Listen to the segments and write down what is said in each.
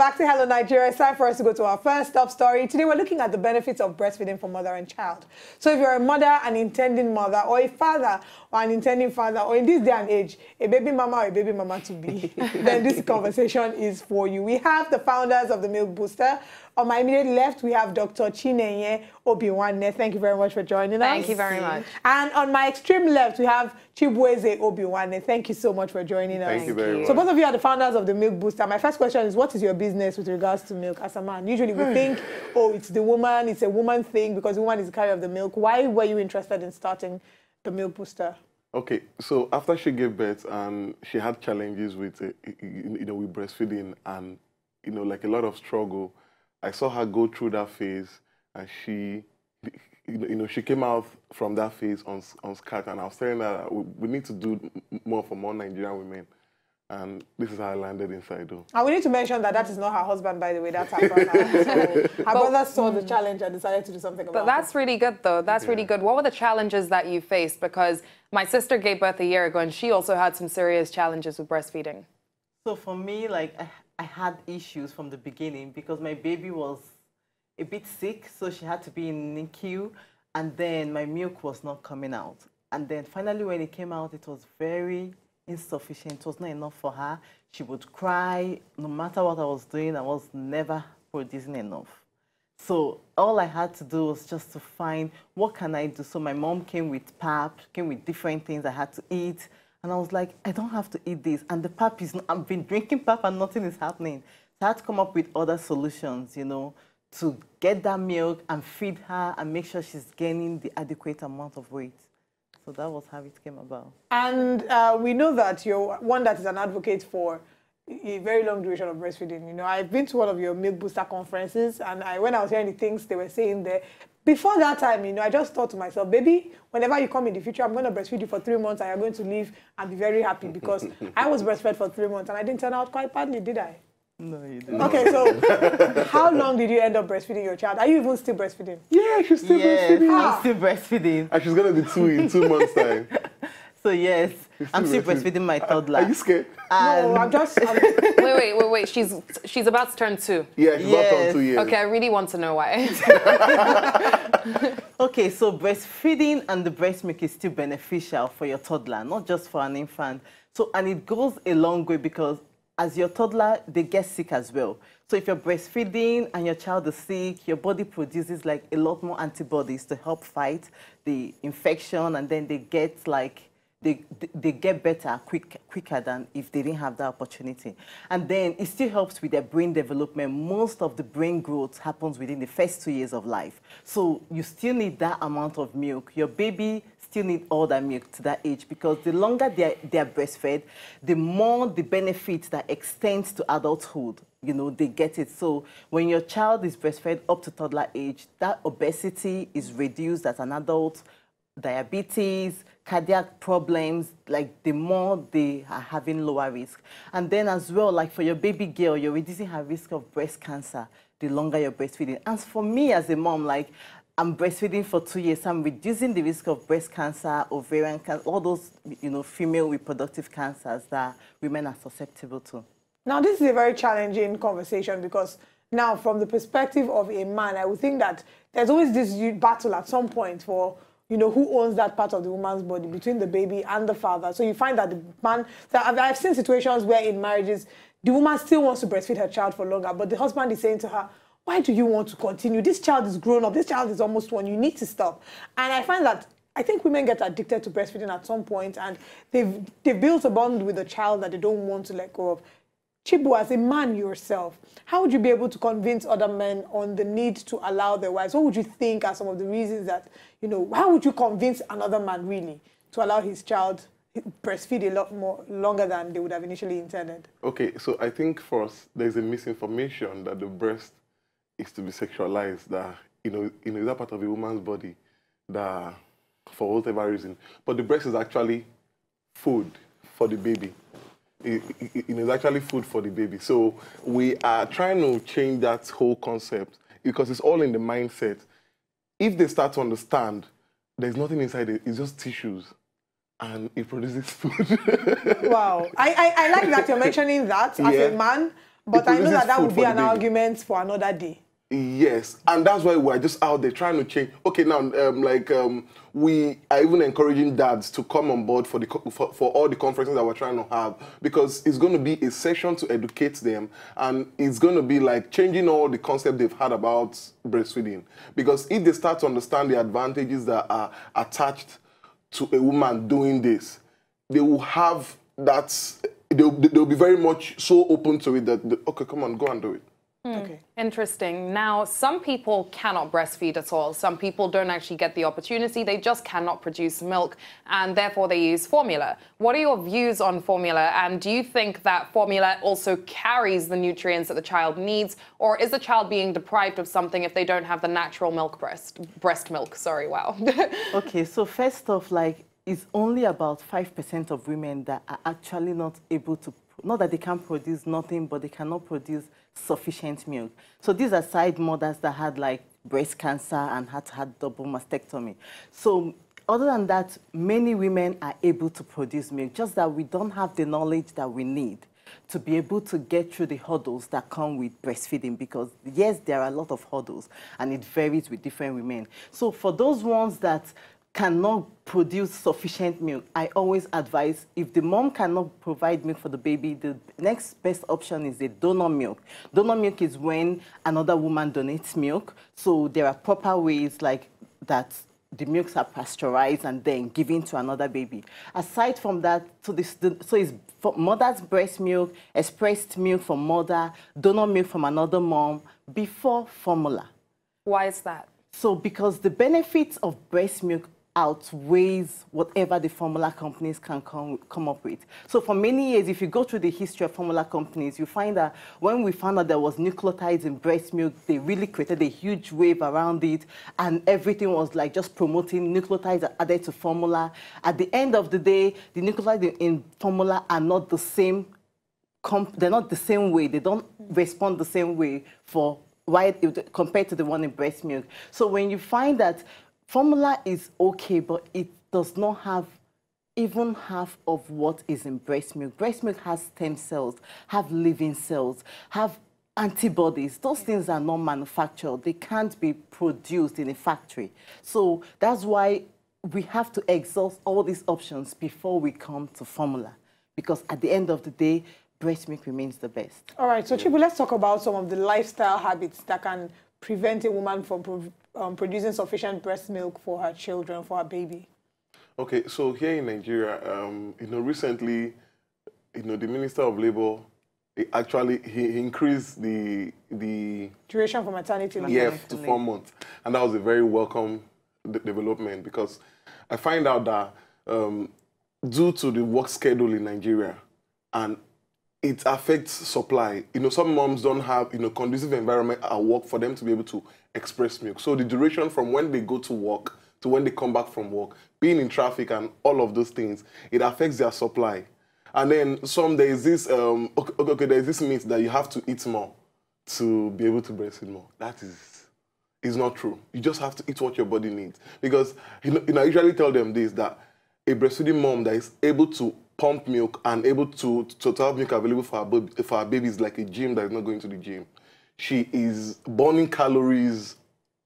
Back to Hello Nigeria. It's time for us to go to our first top story. Today we're looking at the benefits of breastfeeding for mother and child. So if you're a mother, an intending mother, or a father, or an intending father, or in this day and age, a baby mama or a baby mama to be, then this conversation is for you. We have the founders of the Milk Booster. On my immediate left, we have Dr. Chinenye Obiwanne. Thank you very much for joining Thank us. Thank you very much. And on my extreme left, we have Chibueze Obiwanne. Thank you so much for joining us. Thank you very much. So both of you are the founders of the Milk Booster. My first question is, what is your business with regards to milk as a man? Usually we think, oh, it's the woman, it's a woman thing because the woman is the carrier of the milk. Why were you interested in starting the Milk Booster? Okay, so after she gave birth and she had challenges with, uh, you know, with breastfeeding and, you know, like a lot of struggle, I saw her go through that phase and she, you know, she came out from that phase on, on scat and I was telling her we, we need to do more for more Nigerian women. And this is how I landed inside though. And we need to mention that that is not her husband, by the way. That's her brother. So her brother saw the mm. challenge and decided to do something about it. But that's it. really good, though. That's yeah. really good. What were the challenges that you faced? Because my sister gave birth a year ago, and she also had some serious challenges with breastfeeding. So for me, like, I, had issues from the beginning because my baby was a bit sick, so she had to be in NICU, and then my milk was not coming out. And then finally, when it came out, it was very insufficient. It was not enough for her. She would cry. No matter what I was doing, I was never producing enough. So all I had to do was just to find what can I do. So my mom came with pap, came with different things I had to eat. And I was like, I don't have to eat this. And the pap is, I've been drinking pap and nothing is happening. So I had to come up with other solutions, you know, to get that milk and feed her and make sure she's gaining the adequate amount of weight. So that was how it came about. And uh, we know that you're one that is an advocate for a very long duration of breastfeeding. You know, I've been to one of your milk booster conferences, and I, when I was hearing the things they were saying there, before that time, you know, I just thought to myself, baby, whenever you come in the future, I'm going to breastfeed you for three months, and you're going to leave and be very happy because I was breastfed for three months, and I didn't turn out quite badly, did I? No, you didn't. Okay, so how long did you end up breastfeeding your child? Are you even still breastfeeding? Yeah, she's still yes, breastfeeding. Ah. I'm still breastfeeding. And she's gonna be two in two months time. So yes, I'm still breastfeeding my toddler. Are you scared? And no, I'm um, just. I'm... wait, wait, wait, wait. She's she's about to turn two. Yeah, she's yes. about to turn two years. Okay, I really want to know why. okay, so breastfeeding and the breast milk is still beneficial for your toddler, not just for an infant. So and it goes a long way because as your toddler, they get sick as well. So if you're breastfeeding and your child is sick, your body produces like a lot more antibodies to help fight the infection, and then they get like they, they get better quick, quicker than if they didn't have that opportunity. And then it still helps with their brain development. Most of the brain growth happens within the first two years of life. So you still need that amount of milk. Your baby still need all that milk to that age because the longer they're, they're breastfed, the more the benefits that extends to adulthood, you know, they get it. So when your child is breastfed up to toddler age, that obesity is reduced as an adult, diabetes, cardiac problems, like the more they are having lower risk. And then as well, like for your baby girl, you're reducing her risk of breast cancer the longer you're breastfeeding. And for me as a mom, like I'm breastfeeding for two years, I'm reducing the risk of breast cancer, ovarian cancer, all those, you know, female reproductive cancers that women are susceptible to. Now, this is a very challenging conversation because now from the perspective of a man, I would think that there's always this battle at some point for you know, who owns that part of the woman's body between the baby and the father. So you find that the man, I've seen situations where in marriages, the woman still wants to breastfeed her child for longer, but the husband is saying to her, why do you want to continue? This child is grown up. This child is almost one. You need to stop. And I find that I think women get addicted to breastfeeding at some point and they've, they've built a bond with the child that they don't want to let go of. Chibu, as a man yourself, how would you be able to convince other men on the need to allow their wives? What would you think are some of the reasons that, you know, how would you convince another man really to allow his child breastfeed a lot more longer than they would have initially intended? Okay, so I think first there's a misinformation that the breast is to be sexualized, that, you know, you know, that part of a woman's body that for whatever reason. But the breast is actually food for the baby it, it, it is actually food for the baby. So we are trying to change that whole concept because it's all in the mindset. If they start to understand, there's nothing inside it, it's just tissues. And it produces food. wow. I, I, I, like that you're mentioning that as yeah. a man But I know that that would be an baby. argument for another day. Yes, and that's why we're just out there trying to change. Okay, now, um, like um, we are even encouraging dads to come on board for the for, for all the conferences that we're trying to have because it's going to be a session to educate them, and it's going to be like changing all the concept they've had about breastfeeding. Because if they start to understand the advantages that are attached to a woman doing this, they will have that. They'll, they'll be very much so open to it that okay, come on, go and do it. Hmm. Okay. Interesting. Now, some people cannot breastfeed at all. Some people don't actually get the opportunity. They just cannot produce milk, and therefore they use formula. What are your views on formula? And do you think that formula also carries the nutrients that the child needs, or is the child being deprived of something if they don't have the natural milk breast breast milk? Sorry, wow. Okay, so first off, like, it's only about 5% of women that are actually not able to, not that they can't produce nothing, but they cannot produce sufficient milk. So these are side mothers that had like breast cancer and had have double mastectomy. So other than that, many women are able to produce milk, just that we don't have the knowledge that we need to be able to get through the hurdles that come with breastfeeding because yes there are a lot of hurdles and it varies with different women so for those ones that cannot produce sufficient milk i always advise if the mom cannot provide milk for the baby the next best option is the donor milk donor milk is when another woman donates milk so there are proper ways like that the milks are pasteurized and then given to another baby. Aside from that, so this the, so it's for mother's breast milk, expressed milk from mother, donor milk from another mom before formula. Why is that? So because the benefits of breast milk outweighs whatever the formula companies can come, come up with. So for many years, if you go through the history of formula companies, you find that when we found out there was nucleotides in breast milk, they really created a huge wave around it, and everything was like just promoting nucleotides added to formula. At the end of the day, the nucleotides in formula are not the same they're not the same way. They don't respond the same way for why compared to the one in breast milk. So when you find that formula is okay, but it does not have even half of what is in breast milk. Breast milk has stem cells, have living cells, have antibodies. Those things are not manufactured. They can't be produced in a factory. So that's why we have to exhaust all these options before we come to formula. Because at the end of the day, breast milk remains the best. All right, so Chibu, let's talk about some of the lifestyle habits that can prevent a woman from um, producing sufficient breast milk for her children, for her baby. Okay, so here in Nigeria, um, you know, recently, you know, the Minister of Labour actually he he increased the the Duration for maternity leave. EF to four months, and that was a very welcome de- development because I find out that um, due to the work schedule in Nigeria, and it affects supply. You know, some moms don't have you know conducive environment at work for them to be able to express milk. So the duration from when they go to work to when they come back from work, being in traffic and all of those things, it affects their supply. And then some there is this um, okay, okay, there is this myth that you have to eat more to be able to breastfeed more. That is is not true. You just have to eat what your body needs. Because you know, you know, I usually tell them this that a breastfeeding mom that is able to pump milk and able to, to, to have milk available for her, for her baby is like a gym that is not going to the gym. She is burning calories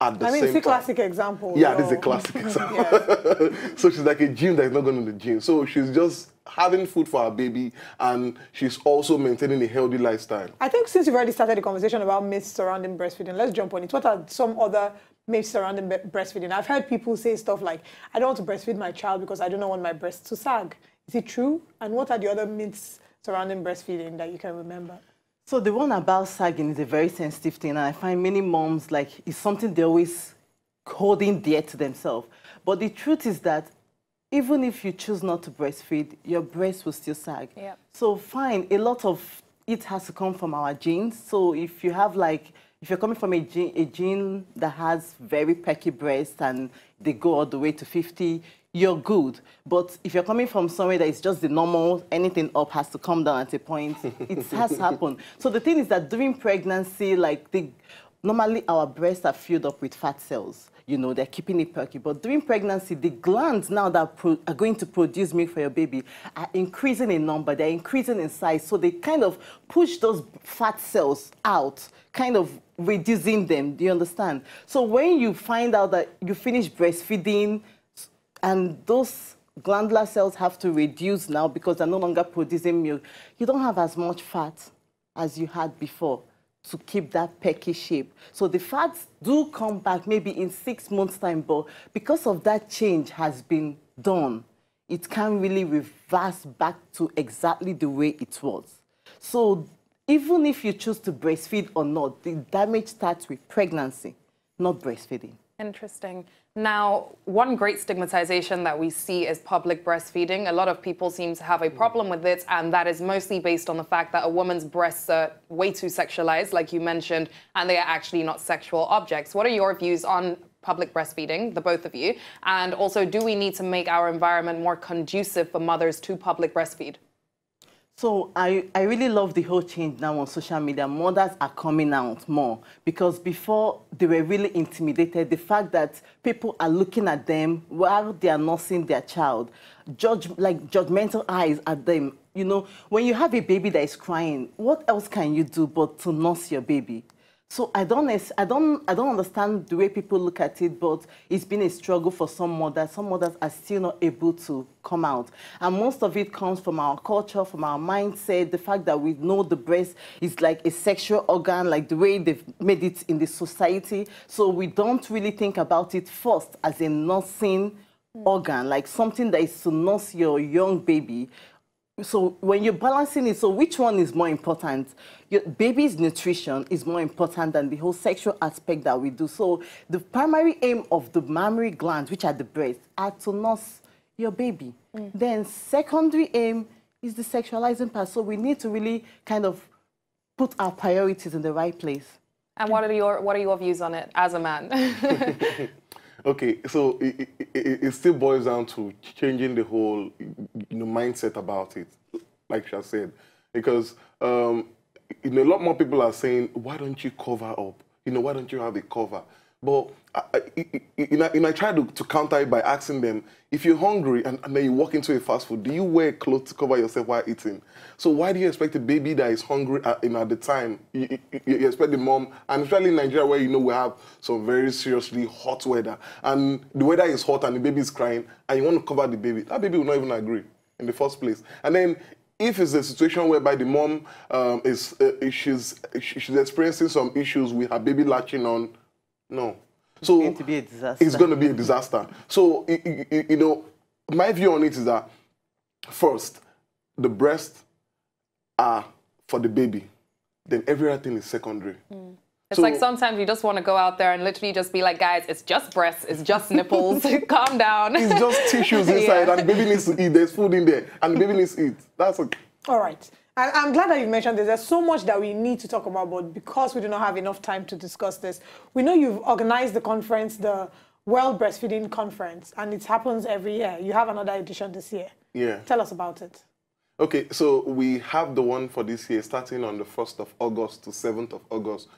at the I mean, same it's a time. classic example. Yeah, this is a classic example. so she's like a gym that is not going to the gym. So she's just having food for her baby and she's also maintaining a healthy lifestyle. I think since you've already started the conversation about myths surrounding breastfeeding, let's jump on it. What are some other myths surrounding breastfeeding? I've heard people say stuff like, I don't want to breastfeed my child because I do not want my breast to sag. Is it true? And what are the other myths surrounding breastfeeding that you can remember? So the one about sagging is a very sensitive thing, and I find many moms like it's something they always holding dear to themselves. But the truth is that even if you choose not to breastfeed, your breast will still sag. Yep. So fine, a lot of it has to come from our genes. So if you have like, if you're coming from a gene, a gene that has very perky breasts and they go all the way to 50, you're good. But if you're coming from somewhere that is just the normal, anything up has to come down at a point, it has happened. So the thing is that during pregnancy, like the, normally our breasts are filled up with fat cells. You know, they're keeping it perky. But during pregnancy, the glands now that are going to produce milk for your baby are increasing in number, they're increasing in size. So they kind of push those fat cells out, kind of reducing them. Do you understand? So when you find out that you finish breastfeeding and those glandular cells have to reduce now because they're no longer producing milk, you don't have as much fat as you had before to keep that pecky shape. So the fats do come back maybe in six months' time, but because of that change has been done, it can't really reverse back to exactly the way it was. So even if you choose to breastfeed or not, the damage starts with pregnancy, not breastfeeding. Interesting. Now, one great stigmatization that we see is public breastfeeding. A lot of people seem to have a mm. problem with it, and that is mostly based on the fact that a woman's breasts are way too sexualized, like you mentioned, and they are actually not sexual objects. What are your views on public breastfeeding, the both of you? And also, do we need to make our environment more conducive for mothers to public breastfeed? So I, I really love the whole change now on social media. Mothers are coming out more because before they were really intimidated. The fact that people are looking at them while they are nursing their child, judge like judgmental eyes at them. You know, when you have a baby that is crying, what else can you do but to nurse your baby? So I don't, I don't, I don't understand the way people look at it, but it's been a struggle for some mothers. Some mothers are still not able to come out, and most of it comes from our culture, from our mindset, the fact that we know the breast is like a sexual organ, like the way they've made it in the society. So we don't really think about it first as a nursing organ, like something that is to nurse your young baby so when you're balancing it, so which one is more important? Your baby's nutrition is more important than the whole sexual aspect that we do. So the primary aim of the mammary glands, which are the breasts, are to nurse your baby. Mm. Then secondary aim is the sexualizing part. So we need to really kind of put our priorities in the right place. And what are your what are your views on it as a man? Okay, so it, it, it, still boils down to changing the whole you know, mindset about it, like Sha said, because um, you know a lot more people are saying, why don't you cover up? You know, why don't you have a cover? But I, I, you know, and I try to, to counter it by asking them, if you're hungry and, and, then you walk into a fast food, do you wear clothes to cover yourself while eating? So why do you expect a baby that is hungry at, know, at the time? You, you, you, expect the mom, and especially in Nigeria where you know we have some very seriously hot weather, and the weather is hot and the baby is crying, and you want to cover the baby, that baby will not even agree in the first place. And then if it's a situation whereby the mom um, is uh, she's she's experiencing some issues with her baby latching on, no, so it's going to be a disaster. It's going to be a disaster. So you know, my view on it is that first, the breasts are for the baby, then every other thing is secondary. Mm. It's so, like sometimes you just want to go out there and literally just be like, guys, it's just breasts, it's just nipples, calm down. It's just tissues inside, yeah. and the baby needs to eat. There's food in there, and the baby needs to eat. That's okay. All right. And I'm glad that you mentioned this. There's so much that we need to talk about, but because we do not have enough time to discuss this, we know you've organized the conference, the World Breastfeeding Conference, and it happens every year. You have another edition this year. Yeah. Tell us about it. Okay, so we have the one for this year starting on the 1st of August to 7th of August,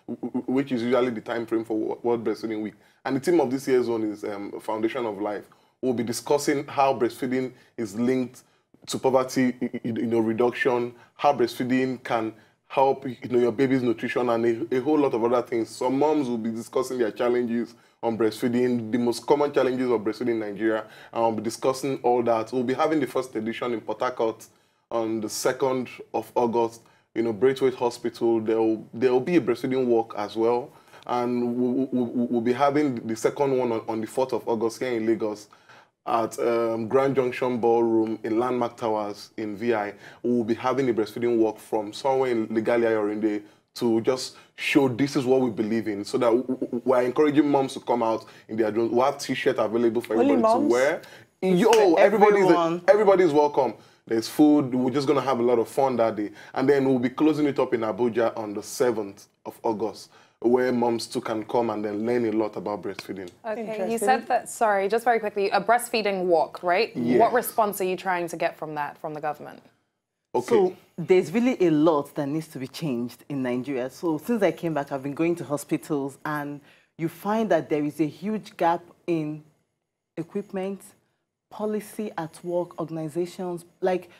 which is usually the time frame for World Breastfeeding Week. And the theme of this year's one is um, Foundation of Life. We'll be discussing how breastfeeding is linked to poverty, you know, reduction, how breastfeeding can help you know your baby's nutrition and a, a, whole lot of other things. Some moms will be discussing their challenges on breastfeeding, the most common challenges of breastfeeding in Nigeria, and we'll be discussing all that. We'll be having the first edition in Port Harcourt on the 2nd of August. You know, Braithwaite Hospital, there will, there will be a breastfeeding walk as well. And we'll, we'll, we'll be having the second one on, on the 4th of August here in Lagos at um, Grand Junction Ballroom in Landmark Towers in VI. We will be having a breastfeeding walk from somewhere in Legalia or in the to just show this is what we believe in so that we're encouraging moms to come out in their drones. we have t-shirts available for Only everybody moms? to wear. Yo, everybody's, everybody's welcome. There's food. We're just going to have a lot of fun that day. And then we'll be closing it up in Abuja on the 7th of August where moms too can come and then learn a lot about breastfeeding. Okay, you said that, sorry, just very quickly, a breastfeeding walk, right? Yes. What response are you trying to get from that, from the government? Okay. So there's really a lot that needs to be changed in Nigeria. So since I came back, I've been going to hospitals and you find that there is a huge gap in equipment, policy at work, organizations. Like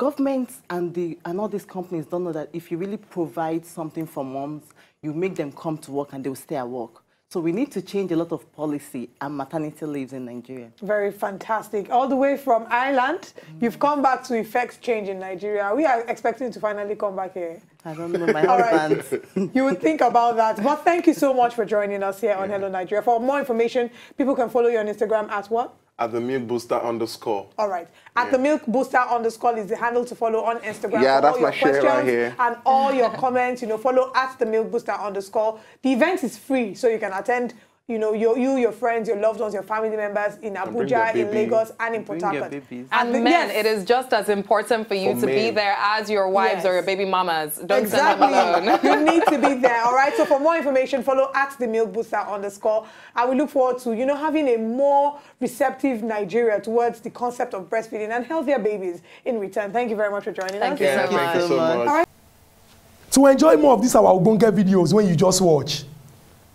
governments and the and all these companies don't know that if you really provide something for moms, you make them come to work and they will stay at work. So we need to change a lot of policy and maternity leaves in Nigeria. Very fantastic. All the way from Ireland, you've come back to effect change in Nigeria. We are expecting to finally come back here. I don't know my All right. husband. You would think about that. But thank you so much for joining us here on Hello Nigeria. For more information, people can follow you on Instagram at what? At the milk booster underscore. All right. At Yeah. the Milk Booster underscore is the handle to follow on Instagram. Yeah, that's all my your share right questions here. And all your comments, you know, follow at the Milk Booster underscore. The event is free, so you can attend. You know, your, you, your friends, your loved ones, your family members in Abuja, in. Lagos, and in Port Harcourt. babies. And the- men, yes. it is just as important for you For to be there as your wives or your baby mamas. Don't send them alone. Exactly. you need to be there. All right. So for more information, follow at the Milk Booster underscore. And we look forward to you know having a more receptive Nigeria towards the concept of breastfeeding and healthier babies in return. Thank you very much for joining Thank us. you Yeah, so thank you so much. much. All right. To enjoy more of these our Ogbonge videos when you just watch,